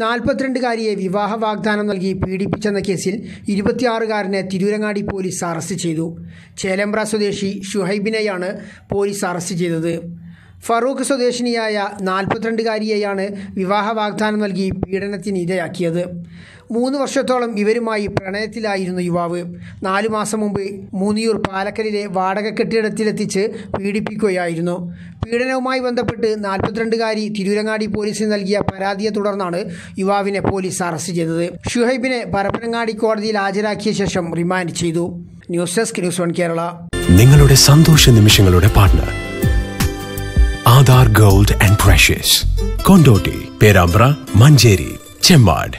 നാൽപ്പത്തിരണ്ടുകാരിയെ വിവാഹ വാഗ്ദാനം നൽകി പീഡിപ്പിച്ചെന്ന കേസിൽ ഇരുപത്തിയാറുകാരനെ തിരൂരങ്ങാടി പോലീസ് അറസ്റ്റ് ചെയ്തു. ചേലമ്പ്ര സ്വദേശി ഷുഹൈബിനെയാണ് പോലീസ് അറസ്റ്റ് ചെയ്തത്. ഫറൂഖ് സ്വദേശിനിയായ നാൽപ്പത്തിരണ്ടുകാരിയെയാണ് വിവാഹ വാഗ്ദാനം നൽകി പീഡനത്തിന് ഇരയാക്കിയത്. മൂന്ന് വർഷത്തോളം ഇവരുമായി പ്രണയത്തിലായിരുന്നു യുവാവ്. നാലു മാസം മുമ്പ് മൂന്നിയൂർ പാലക്കലിലെ വാടക കെട്ടിടത്തിലെത്തിച്ച് പീഡിപ്പിക്കുകയായിരുന്നു. പീഡനവുമായി ബന്ധപ്പെട്ട് നാൽപ്പത്തിരണ്ടുകാരി തിരൂരങ്ങാടി പോലീസിന് നൽകിയ പരാതിയെ തുടർന്നാണ് യുവാവിനെ പോലീസ് അറസ്റ്റ് ചെയ്തത്. ഷുഹൈബിനെ പരപ്പനങ്ങാടി കോടതിയിൽ ഹാജരാക്കിയ ശേഷം റിമാൻഡ് ചെയ്തു. News desk news one Kerala. നിങ്ങളുടെ സന്തോഷ നിമിഷങ്ങളുടെ partner Aadhaar gold and precious Kondotty Perambra Manjeri Chemmad